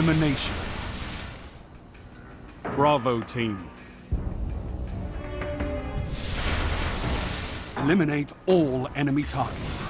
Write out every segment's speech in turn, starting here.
Elimination. Bravo team. Eliminate all enemy targets.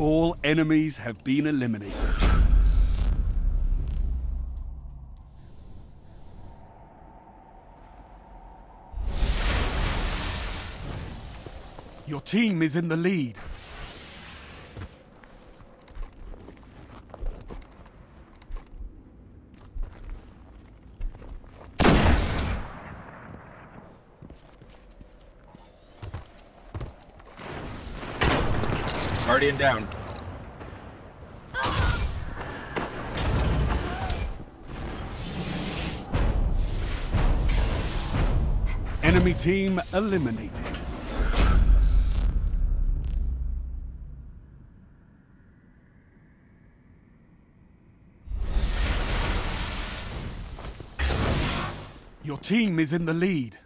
All enemies have been eliminated. Your team is in the lead. Guardian down. Enemy team eliminated. Your team is in the lead.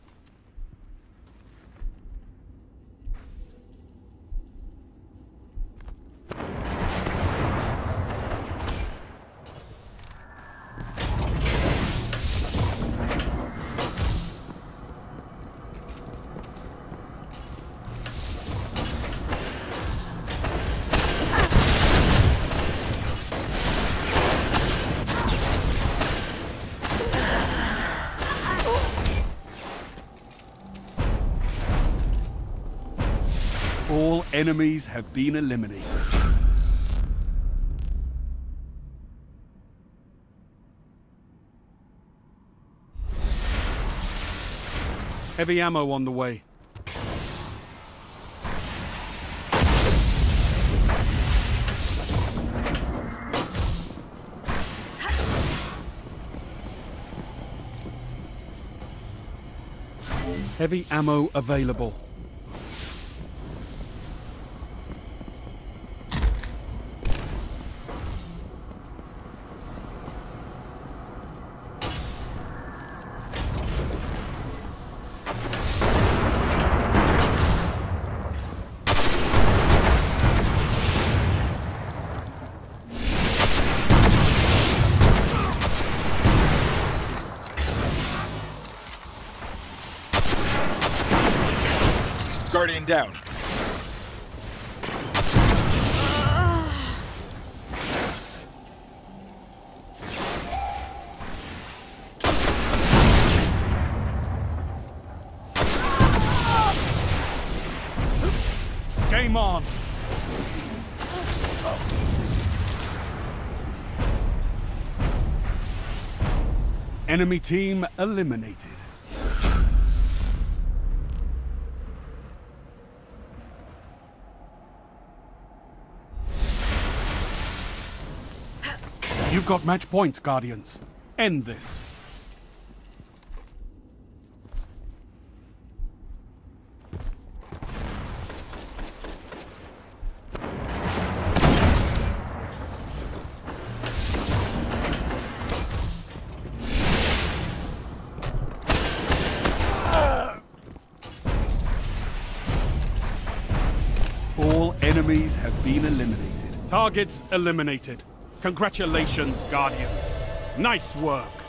Enemies have been eliminated. Heavy ammo on the way. Heavy ammo available. Guardian down. Game on! Enemy team eliminated. You've got match points, Guardians. End this. All enemies have been eliminated. Targets eliminated. Congratulations, Guardians. Nice work.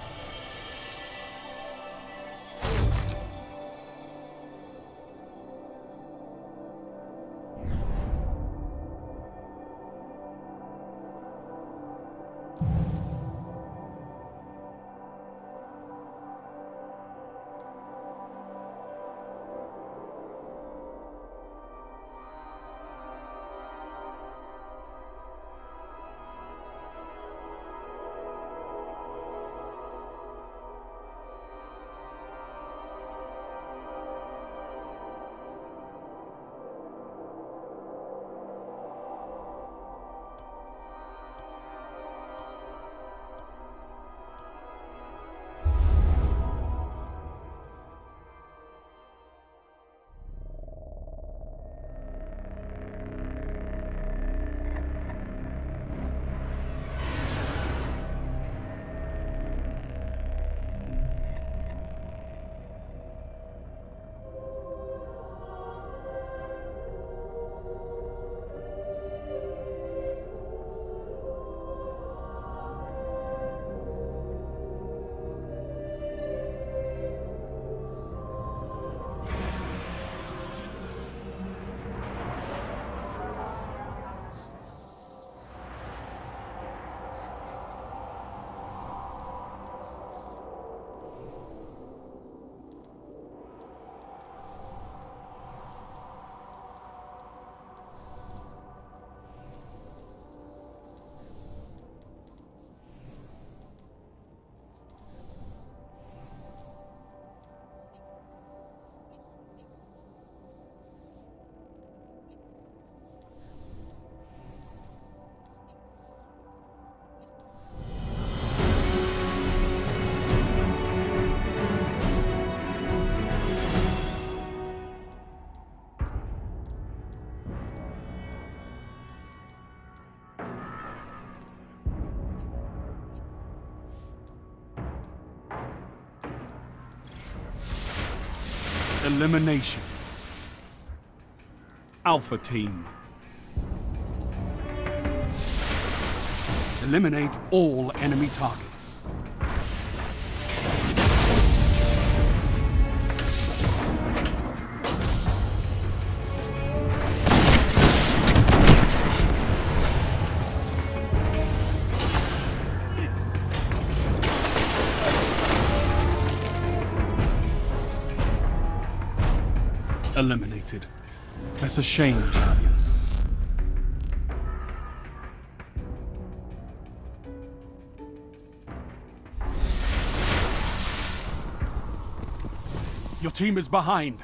Elimination. Alpha Team. Eliminate all enemy targets. Eliminated. That's a shame, Guardian. Your team is behind.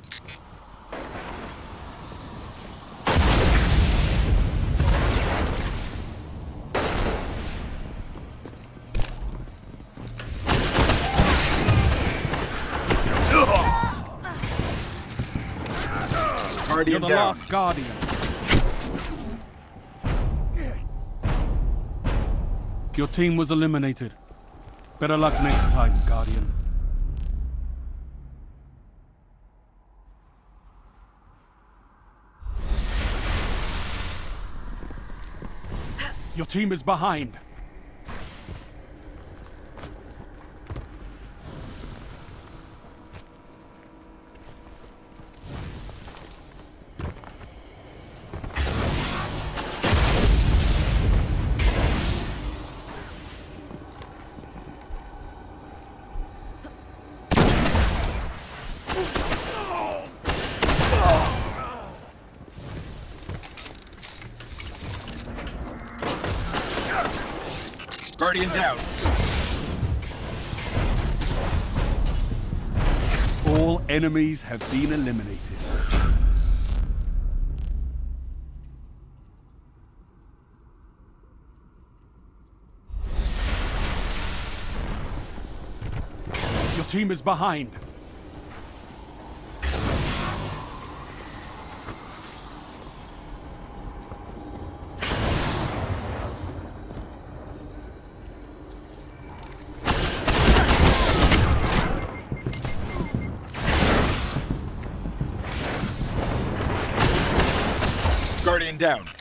You're the down. last Guardian. Your team was eliminated. Better luck next time, Guardian. Your team is behind. Guardian down. All enemies have been eliminated. Your team is behind. Down.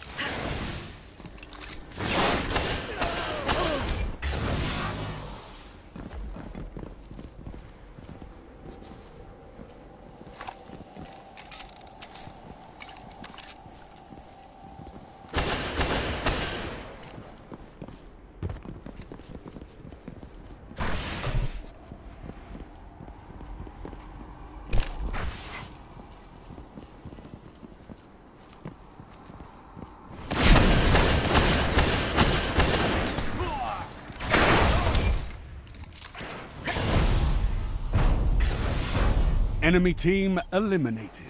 Enemy team eliminated.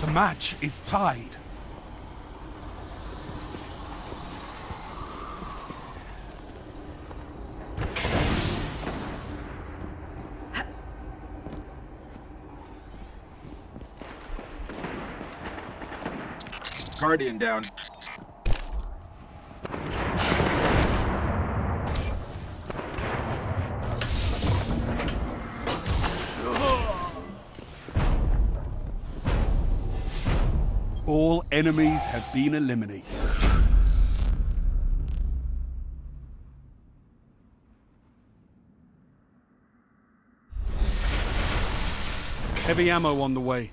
The match is tied. Guardian down. All enemies have been eliminated. Heavy ammo on the way.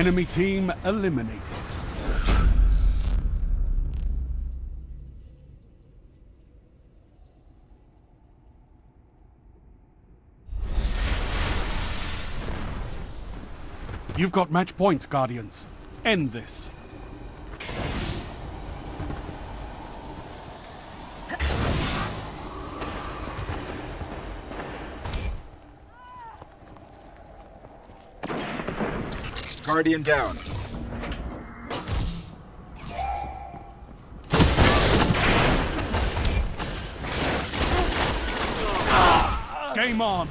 Enemy team eliminated. You've got match point, Guardians. End this. Guardian down. Game on.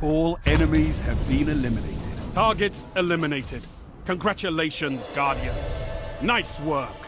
All enemies have been eliminated. Targets eliminated. Congratulations, Guardians. Nice work.